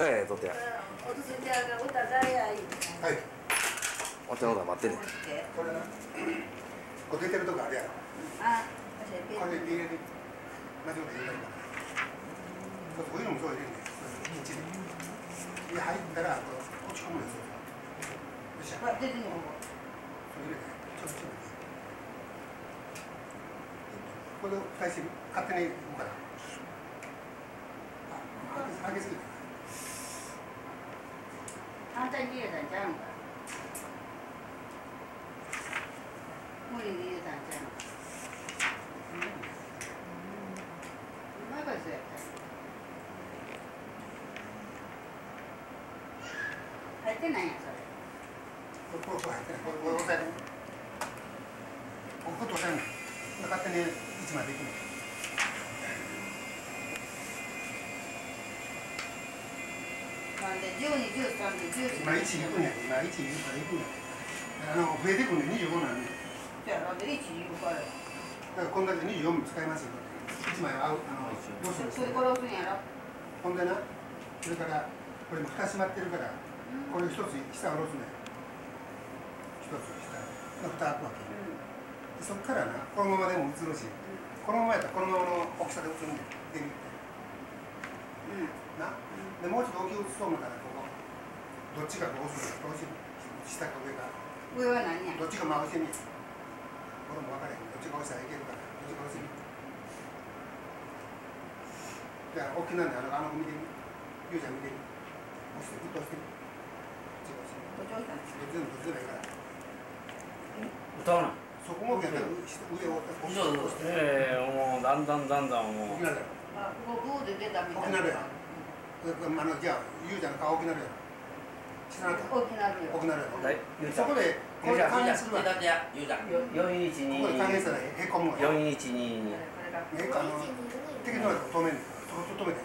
ええ撮ってやはい。お手のだ待ってね。これな。これ出てるとこあるやろ。あこれ入れる同じように入れるからそうこういうのもそう入れるね入ったらこう落ち込むんですよよっしゃ。あ出てるちょっとこれを返して勝手に動からあ上げすぎた反対に入れたんちゃうんか。無理に入れたんちゃうんか。うまいことやった入ってないやそれこれこれこれ入ってないこれこれ押さえるここ押さえるの勝手に位置まで行くのなんで12、13で14今1行くんや今1行くから行くんやあの増えてくんね25なんで。じゃあなんで1言うからだからこんだけ24も使いますよ1枚合うあのどうするんです？それか殺すんやろ？ほんでな。それからこれも蓋閉まってるからこれ一つ下下ろすね。一つ下の蓋開くわけでそっからなこのままでも映るしこのままやったらこのままの大きさで映るんで電気って。うん。な。でもうちょっと大きく映そう思ったらここ。どっちがどうするかどうしる下か上か上は何や？どっちが回してみ俺も分からへん。どっちが押したらいけるか。らどっちが押してみじゃあ大きなんであのあの子見てみ。ゆうちゃん見てみ。押してグッと押してみ。どっちが押してみどっち置いたんですどっちでもどっちでもいいから。歌わなそこもやったら上を押して押してええもうだんだんだんだんもう大きなるやろあこで出たみたい大きなるやろあのじゃあゆう。ちゃんの顔大きなるやろ知らなかった大きなるよ大きなるやろはいゆうちゃんそこでこれで還元するわこてや言う。じゃん四一二こで還元したらへこむわ四一二。これがえあの適当なとこ止めんねん。そこ止めて